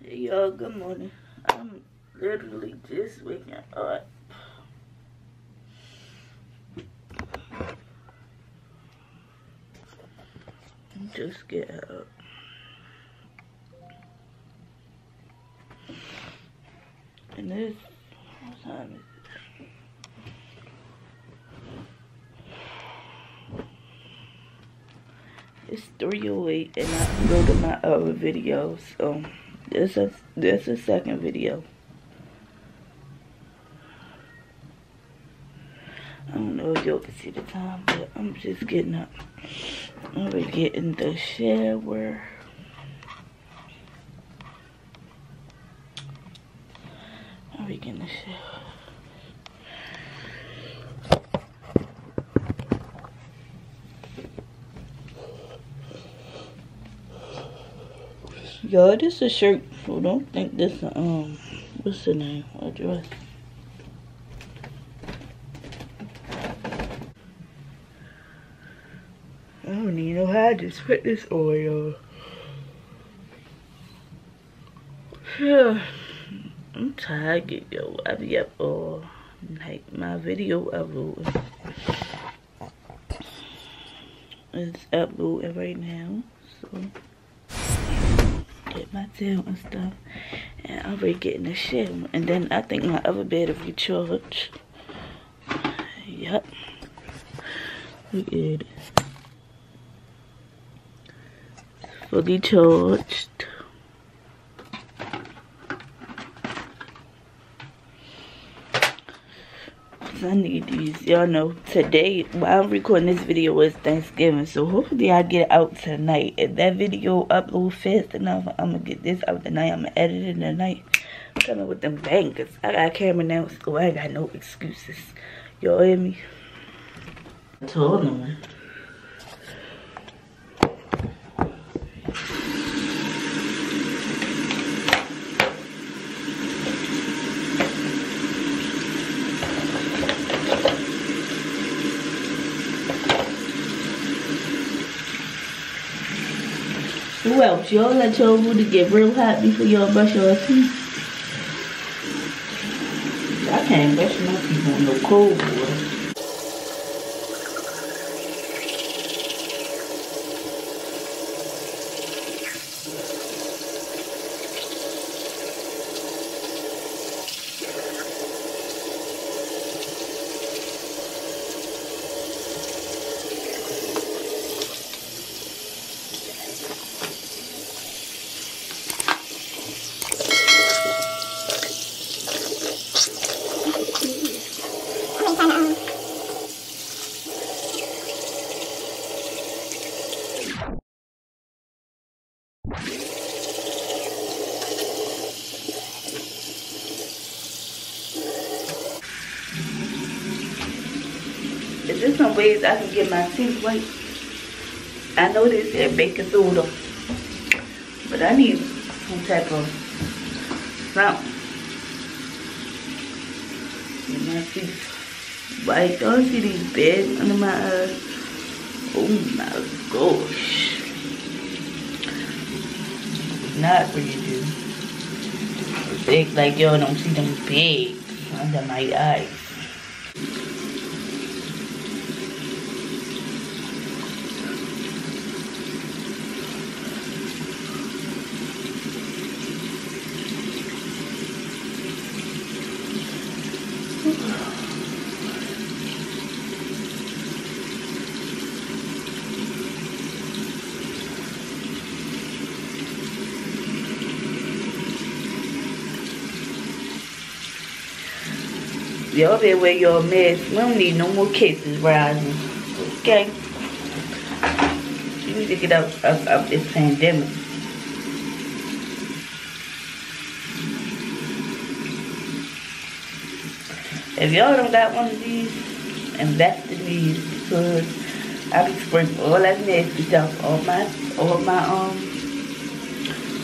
Hey y'all, good morning. I'm literally just waking up. Just get up. And this, what time is it? It's 308 and I go to my other videos. So this is this is second video. I don't know if y'all can see the time, but I'm just getting up. I'm gonna get in the shower. I'm gonna get in the shower. Yo, this is a shirt. So don't think this um what's the name? What dress? I don't even know how I just put this on, y'all. I'm tired, yo. I be up all night. My video uploading. It's uploading right now, so my tail and stuff. And I'll be getting the shit. And then I think my other bed will recharge. Yep. Look at it. fully charged. I need these. Y'all know today, while I'm recording this video, is Thanksgiving. So hopefully I get it out tonight. If that video upload fast enough, I'm going to get this out tonight. I'm going to edit it tonight. I'm coming with them bangers. I got camera now, so I got no excuses. Y'all hear me? I told them. Who else? Y'all let your booty get real hot before y'all brush your teeth. I can't brush my teeth on no cold water. Is there some ways I can get my teeth white? I know they said baking soda, but I need some type of something. Get my teeth white. Don't see these bags under my eyes. Oh my gosh. Not you, dude. Big like yo, don't see them big under my eyes. Y'all better wear your mask. We don't need no more cases rising. Okay? We need to get out of, this pandemic. If y'all don't got one of these, invest in these because I be spraying all that nasty stuff off my, off my, um,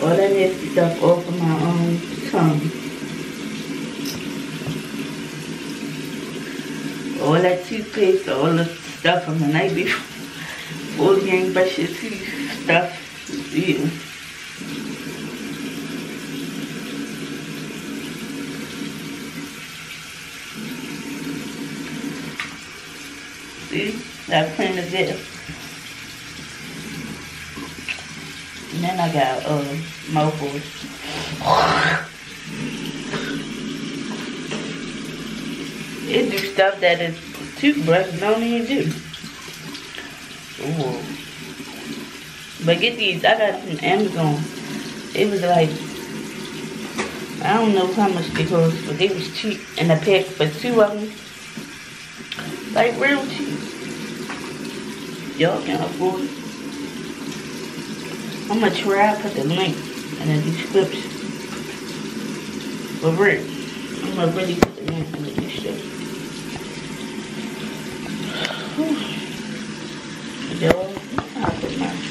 all that nasty stuff off of my, um, tongue. all that toothpaste, all the stuff from the night before, all the gang brush stuff. Yeah. See, that print is it. And then I got uh, mouthfuls. It do stuff that a toothbrush don't even do. Ooh. But get these, I got from Amazon. It was like, I don't know how much they cost, but they was cheap. And I paid for two of them, like real cheap. Y'all can afford it. I'm gonna try to put the link in the description. For real. I'm gonna really put the link in the description. Y'all, I'll put my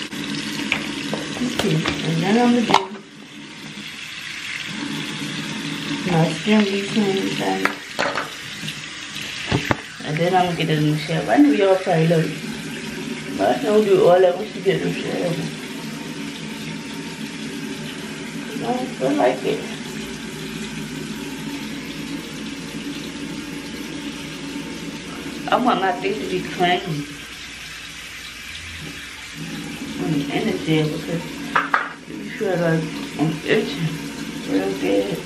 Okay, and gonna do my clean thing. And then I'm gonna get it in the. I know y'all probably love it. But I don't do all that once you get the shower. I don't like it. I want my face to be clean. The jail because like I'm itching real good.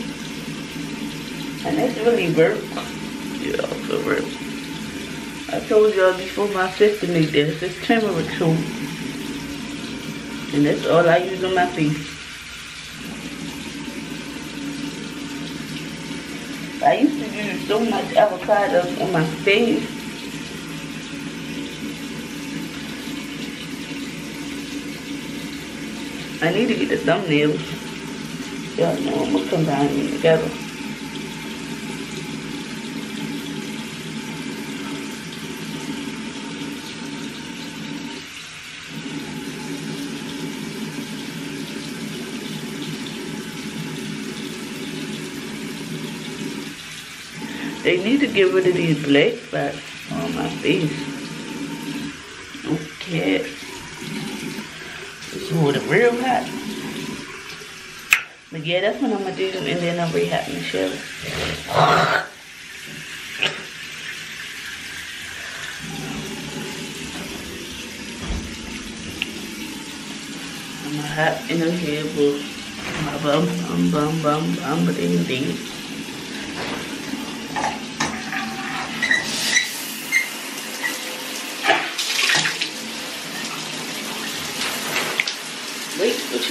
And it's really work. Yeah, for work. I told y'all before my sister made this. It's turmeric soap. And that's all I use on my face. I used to use so much avocado on my face. I need to get the thumbnails. Y'all know I'm gonna combine them together. They need to get rid of these black spots on my face. Okay. This water real hot. But yeah, that's what I'm gonna do and then I'll rehab the shower. I'm a hot in the hair, but my bum, bum, bum, bum, bum, but indeed.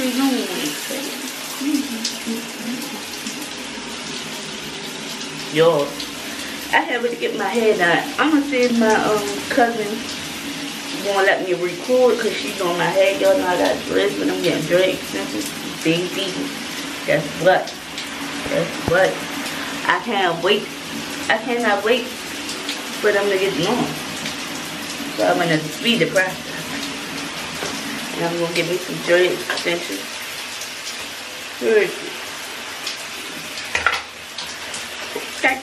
Doing? Yo, I have to get my hair done. I'm gonna see if my um cousin won't let me record because she's doing my hair. Y'all know I got dreads, but I'm getting very expensive. Baby, guess what? Guess what? I can't wait. I cannot wait for them to get on. So I'm gonna speed the process. I'm gonna get me some dread extensions. Where is it? Okay.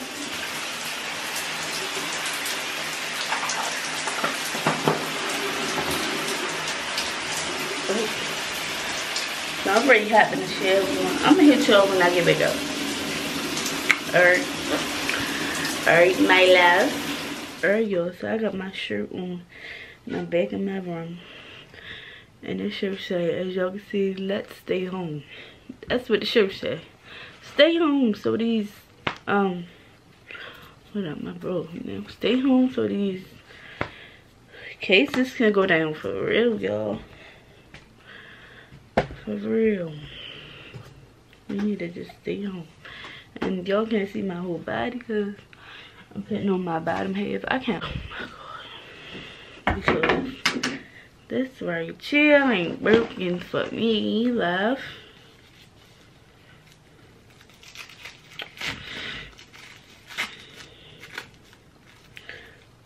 I'm ready hot in the shell. I'm gonna hit y'all when I get back up. Alright. Alright, my love. Alright, y'all. So I got my shirt on. And I'm back in my room. And the shirt say, as y'all can see, let's stay home. That's what the shirt say. Stay home so these, um, what up, my bro? Stay home so these cases can go down for real, y'all. For real. We need to just stay home. And y'all can't see my whole body because I'm putting on my bottom half. I can't, oh my God. Because this right here ain't working for me, love.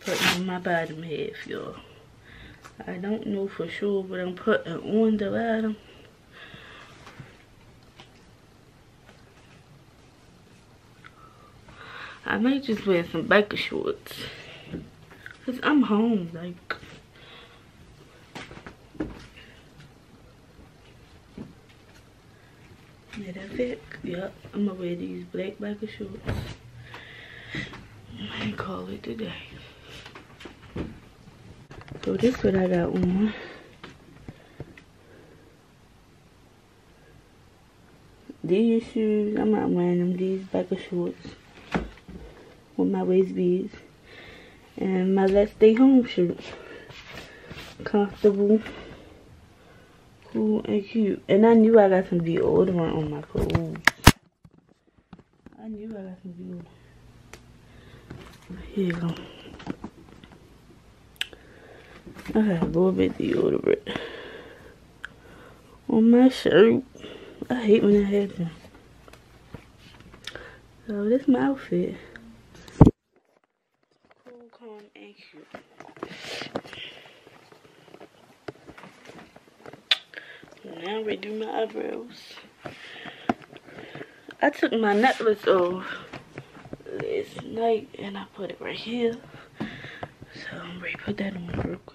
Putting on my bottom half, y'all. I don't know for sure, but I'm putting on the bottom. I may just wear some biker shorts. Cause I'm home, like. That's. Yep, I'm gonna wear these black biker shorts. I call it today. So this is what I got on. These shoes, I'm not wearing them. These biker shorts with my waist beads. And my Let's Stay Home shirt. Comfortable, cool, and cute. And I knew I got some deodorant on my clothes. I knew I got some deodorant. Here you go. I got a little bit deodorant on my shirt. I hate when that happens. So this is my outfit. Cool, calm, and cute. Now we do my eyebrows. I took my necklace off last night and I put it right here. So I'm ready to put that on real quick.